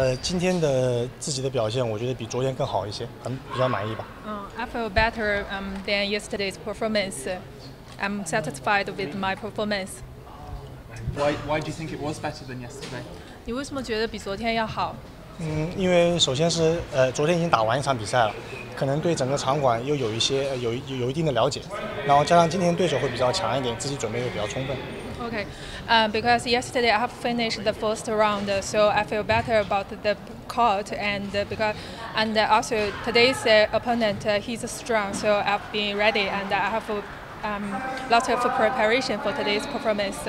呃，今天的自己的表现，我觉得比昨天更好一些，很比较满意吧。Um, I feel better um, than yesterday's performance. I'm satisfied with my performance. Why, why do you think it was better than yesterday? 你为什么觉得比昨天要好？ 嗯，因为首先是呃，昨天已经打完一场比赛了，可能对整个场馆又有一些呃有有有一定的了解，然后加上今天对手会比较强一点，自己准备又比较充分。 Okay, um, because yesterday I have finished the first round, so I feel better about the court, and uh, because and uh, also today's uh, opponent uh, he's strong, so I've been ready and I have um, lots of preparation for today's performance.